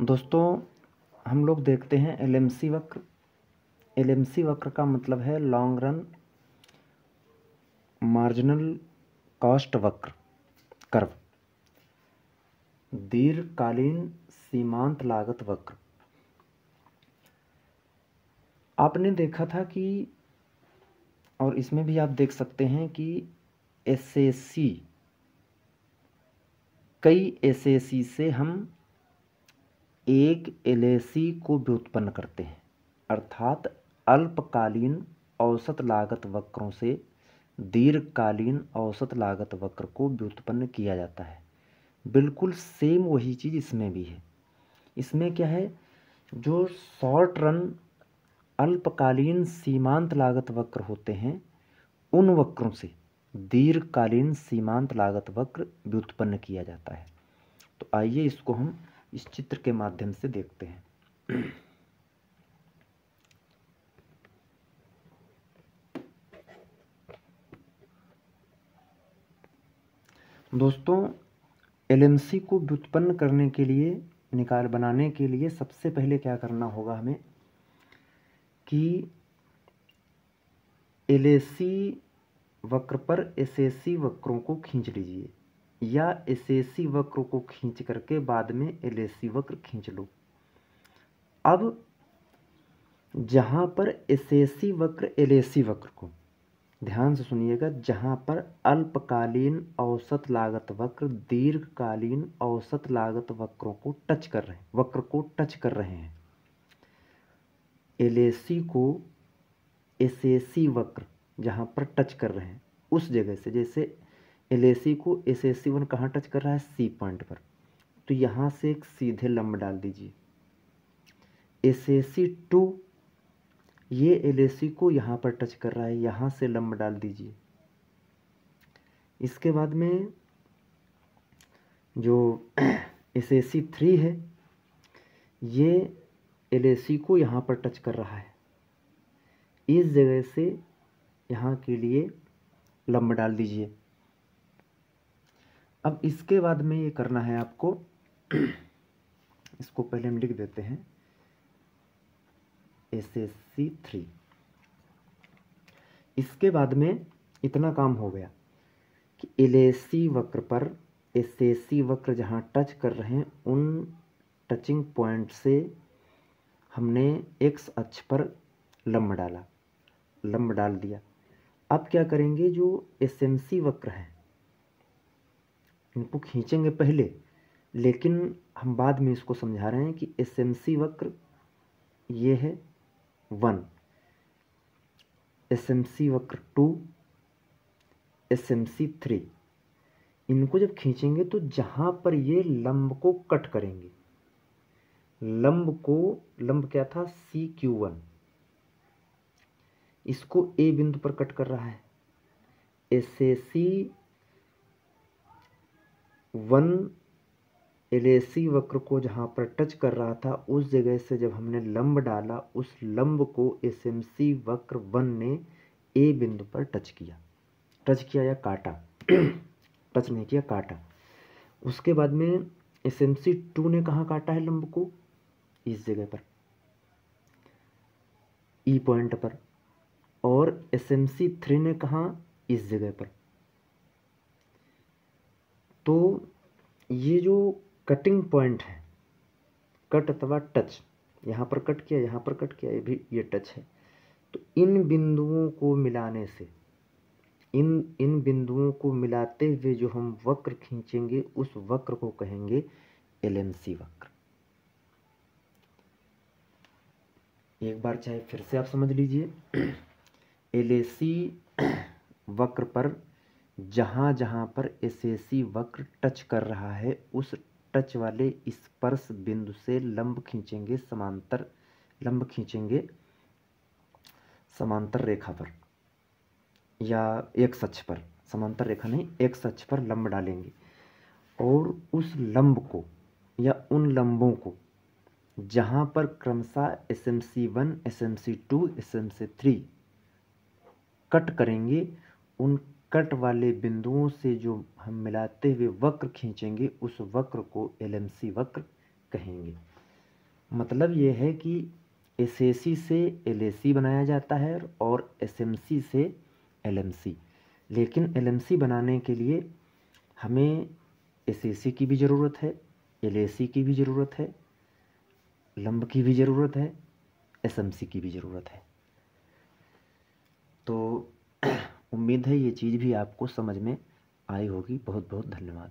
दोस्तों, हम लोग देखते हैं एलएमसी वक्र। एलएमसी वक्र का मतलब है लॉन्ग रन मार्जिनल कॉस्ट वक्र कर्व दीर्घकालीन सीमांत लागत वक्र। आपने देखा था कि, और इसमें भी आप देख सकते हैं कि एसएससी कई एसएससी से हम एक एलएसी को व्युत्पन्न करते हैं, अर्थात अल्पकालीन औसत लागत वक्रों से दीर्घकालीन औसत लागत वक्र को व्युत्पन्न किया जाता है। बिल्कुल सेम वही चीज़ इसमें भी है। इसमें क्या है? जो शॉर्ट रन अल्पकालीन सीमांत लागत वक्र होते हैं, उन वक्रों से दीर्घकालीन सीमांत लागत वक्र व्युत्पन्न किया जाता है। तो आइए इसको हम इस चित्र के माध्यम से देखते हैं। दोस्तों, एलएमसी को व्युत्पन्न करने के लिए, निकाल बनाने के लिए सबसे पहले क्या करना होगा हमें? कि एलएसी वक्र पर एसएसी वक्रों को खींच लीजिए। या एसएसी वक्र को खींच करके बाद में एलएसी वक्र खींच लो। अब जहाँ पर एसएसी वक्र एलएसी वक्र को, ध्यान से सुनिएगा, जहाँ पर अल्पकालीन औसत लागत वक्र, दीर्घकालीन औसत लागत वक्रों को टच कर रहे हैं, वक्र को टच कर रहे हैं। एलएसी को एसएसी वक्र जहाँ पर टच कर रहे हैं, उस जगह से, जैसे एलएसी को एस एस वन कहाँ टच कर रहा है? सी पॉइंट पर। तो यहाँ से एक सीधे लंब डाल दीजिए। एस एस टू ये एलएसी को यहाँ पर टच कर रहा है। यहाँ से लंब डाल दीजिए। इसके बाद में जो एस एस थ्री है, ये एलएसी को यहाँ पर टच कर रहा है। इस जगह से यहाँ के लिए लंब डाल दीजिए। अब इसके बाद में ये करना है आपको। इसको पहले हम लिख देते हैं। एस एस सी थ्री इसके बाद में इतना काम हो गया कि एल वक्र पर एस एस सी वक्र जहाँ टच कर रहे हैं, उन टचिंग पॉइंट से हमने एक्स अक्ष पर लंब डाला। लंब डाल दिया। अब क्या करेंगे जो एस एम सी वक्र है? इनको खींचेंगे पहले, लेकिन हम बाद में इसको समझा रहे हैं कि एस एम सी वक्र ये है वन एस एम सी वक्र two S M C three. इनको जब खींचेंगे तो जहाँ पर ये लंब को कट करेंगे। लंब को, लंब क्या था? सी क्यू वन इसको ए बिंदु पर कट कर रहा है। S A C one LAC वक्र को जहाँ पर टच कर रहा था, उस जगह से जब हमने लंब डाला, उस लंब को एस एम सी वक्र वन ने ए बिंदु पर टच किया। टच किया या काटा? टच नहीं किया, काटा। उसके बाद में एस एम सी टू ने कहाँ काटा है लंब को? इस जगह पर। ई e पॉइंट पर। और एस एम सी थ्री ने कहा? इस जगह पर। तो ये जो कटिंग पॉइंट है कट अथवा टच यहाँ पर कट किया, यहाँ पर कट किया, ये भी, ये टच है। तो इन बिंदुओं को मिलाने से, इन इन बिंदुओं को मिलाते हुए जो हम वक्र खींचेंगे, उस वक्र को कहेंगे एलएमसी वक्र। एक बार चाहे फिर से आप समझ लीजिए। एलएसी वक्र पर जहाँ जहाँ पर एसएसी वक्र टच कर रहा है, उस टच वाले स्पर्श बिंदु से लंब खींचेंगे समांतर, लंब खींचेंगे समांतर रेखा पर, या एक सच पर, समांतर रेखा नहीं, एक सच पर लंब डालेंगे। और उस लंब को, या उन लंबों को, जहाँ पर क्रमशः S M C one S M C two S M C three cut करेंगे, उन कट वाले बिंदुओं से जो हम मिलाते हुए वक्र खींचेंगे, उस वक्र को एलएमसी वक्र कहेंगे। मतलब ये है कि एस से एल बनाया जाता है और एसएमसी से एलएमसी लेकिन एलएमसी बनाने के लिए हमें एस की भी ज़रूरत है एल की भी ज़रूरत है, लंब की भी ज़रूरत है एसएमसी की भी ज़रूरत है। तो उम्मीद है ये चीज़ भी आपको समझ में आई होगी। बहुत बहुत धन्यवाद।